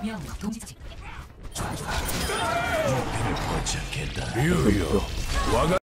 공명 동지 지. 유 유. 와가